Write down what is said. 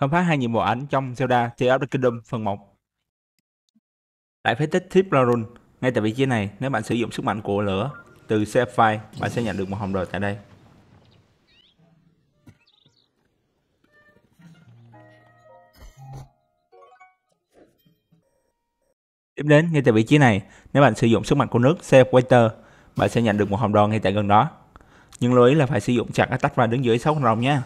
khám phá hai nhiệm vụ ảnh trong Zelda Tears of the Kingdom phần 1. Tại phế tích Thief Larun, ngay tại vị trí này, nếu bạn sử dụng sức mạnh của lửa từ Sapphire, bạn sẽ nhận được một hồng đồ tại đây. Tiếp đến, ngay tại vị trí này, nếu bạn sử dụng sức mạnh của nước Sapphire, bạn sẽ nhận được một hồng đòn ngay tại gần đó. Nhưng lưu ý là phải sử dụng chặt tách và đứng dưới 6 con rồng nha.